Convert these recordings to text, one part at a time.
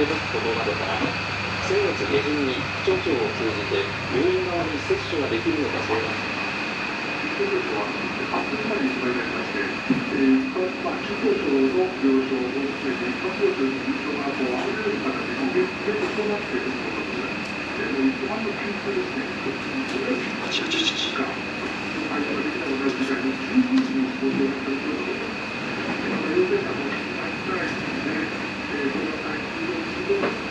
出たことなどから先月下旬に町長を通じて病院側に接種ができるのか相談東京都は8分前に取材いたしまして、えーまあ、中等症の病床を含めて一般病床に人がこう溢れる形で現現そうなっているということで、えー、一般の検査ですね、こっちにこれが対応ができなくなる時代に十分に想像がされているので、また陽性者もないくらいで、えー、この対応をすると、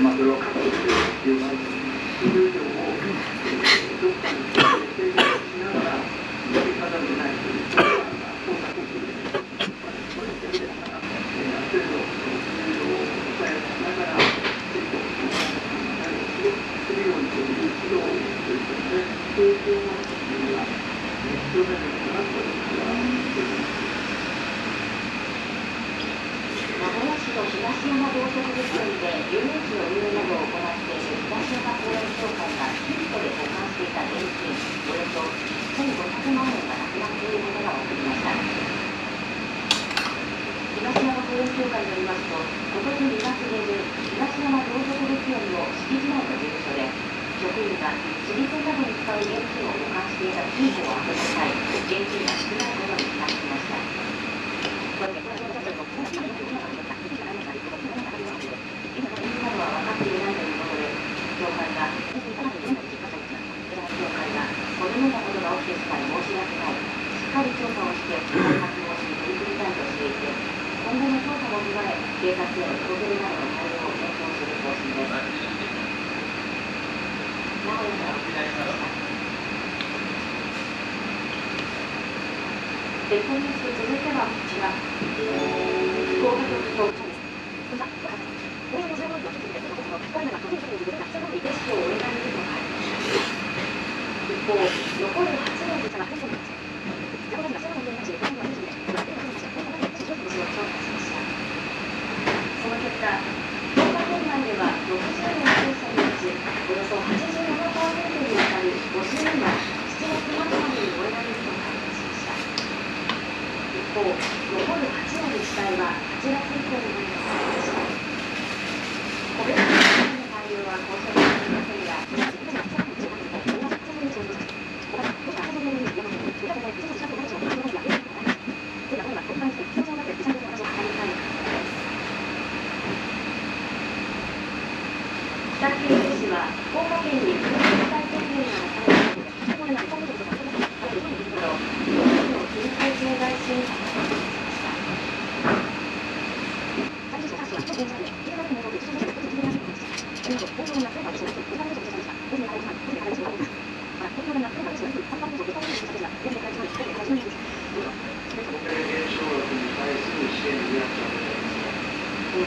まあ、それは各国で必要なんですけど、それ以上も、どっかに提供しながら、やり方でないということが、工作をする。これだけですから、えー、ある程度、そのスピードを抑えながら、結構、するようにという指導をということで、提供の理由が必要なのかなと私は思います。と東山動植物園で遊園地の運営などを行っている東山公園協会がヒットで保管していた現金およそ1500万円がなくなっていることが分かりました東山公園協会によりますと今年2月下旬東山動植物園の敷地内の事務所で職員が知り線などに使う現金を保管していた金庫を開けた際現金が少ないことに気がつきましたっていないということで、協会が、協会が、このようなことが起きてしまい、申し訳ない。しっかり調査をして、開発防止に、取り組みたいとしていて、今後の調査も踏まえ、警察への届け出などの対応を検討する方針です。名古屋からお伝えしました。列島ニュース続いては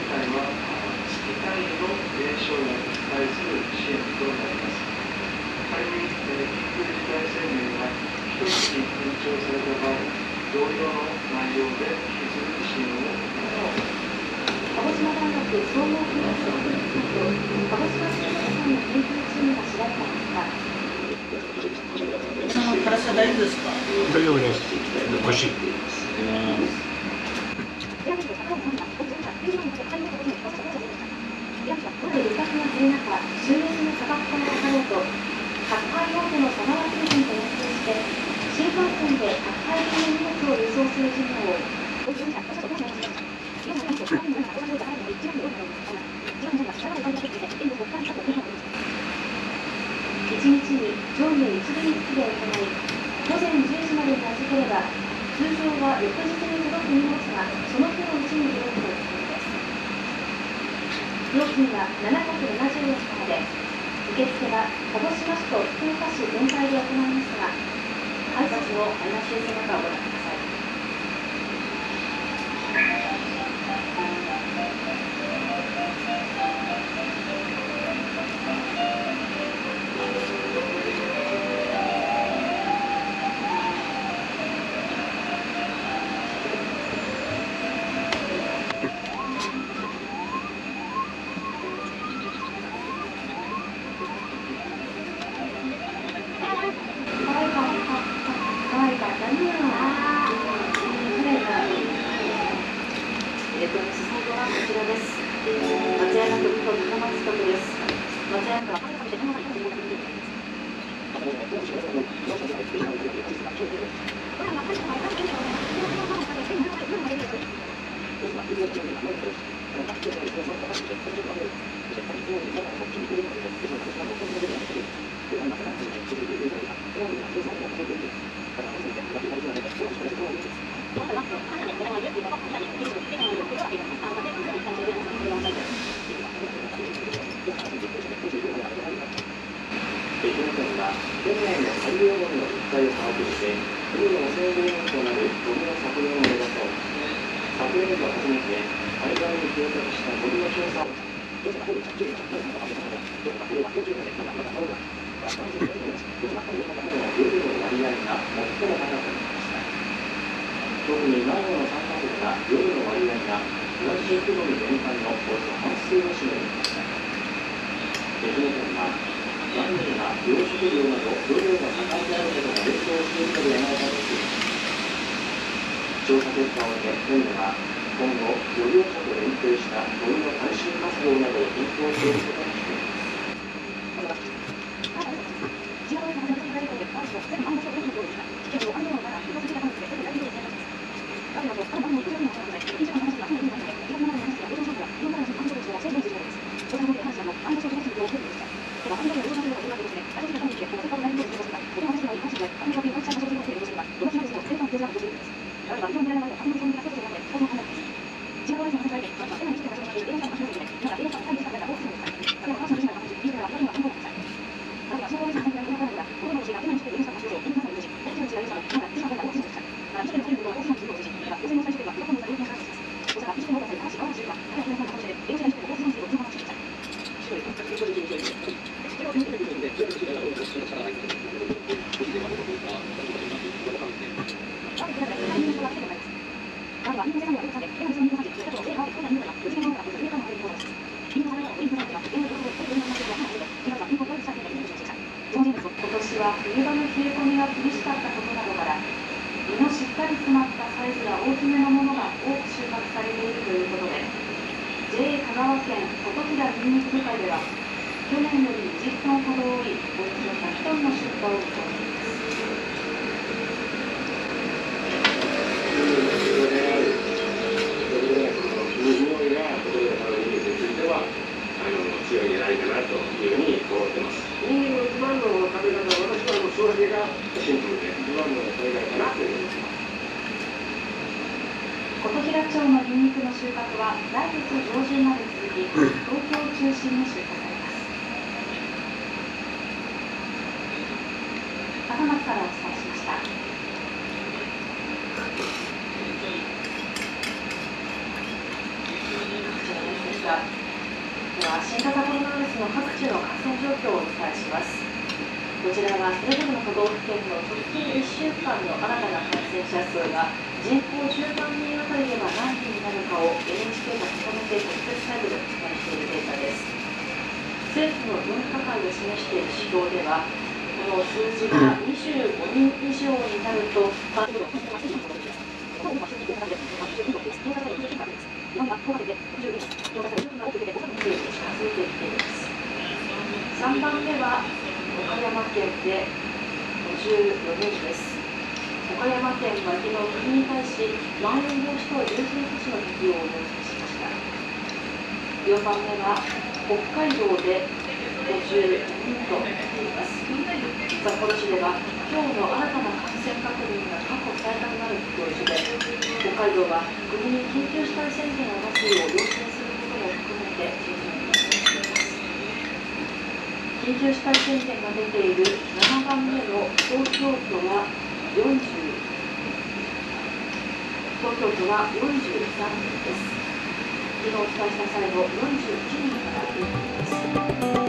会は月単位の将来に対する支援となります仮に緊急事態宣言が1月に延長された場合同様の内容で引き続き支援を行います鹿児島大学総合技術学と鹿児島市役の研究チームが調べた結果大丈夫ですか大丈夫です。腰。区の佐川急便と連携して新幹線で宅配便の荷物を輸送する事業を一日に上下1便ずつで行い午前10時までに預ければ通常は翌日に届く荷物がその日のうちに届くということです料金は770円からです受付は鹿児島市と福岡市全体で行いますが挨拶を話しい姿をご覧ください。愛媛県は県内の海洋ゴミの実態を把握して海の汚染原因となるゴミの削減を目指そう昨年度初めて海岸に漂着したゴミの調査を特に名古屋の参加国が夜の割合がプラスチックゴミ全般のおよそ半数を占めていました愛媛県は何人が養殖業など漁業が盛んであることが影響しているのではないかとしています。調査結果を受け県では今後漁業者と連携したゴミの回収活動などを検討していくことにしています今年は冬場の冷え込みが厳しかったことなどから実のしっかり詰まったサイズが大きめのものが多く収穫されているということで JA 香川県琴平ニンニク部会では去年より20トンほど多いおよそ100トンの出荷を見込んでいます。琴平町のニンニクの収穫は来月上旬まで東京を中心に出荷されます高松からお伝えしました新型コロナウイルスの各地の感染状況をお伝えします。こちらはそれぞれの都道府県の直近1週間の新たな感染者数が人口10万人あたりでは何人になるかを NHK がまとめて特設サイトでお伝えしているデータです。政府の分科会で示している指標ではこの数字が25人以上になると3番目は岡山県で54人です岡山県は昨日国に対しまん延防止等重点措置の適用を要請しました。4番目は北海道で52人となっています。札幌市では今日の新たな感染確認が過去最多となる見通しで北海道は国に緊急事態宣言を出すよう要請することも含めて準備を進めています。緊急事態宣言が出ている7番目の東京都は40東京都は43人です。昨日お伝えした際の41人から増えています。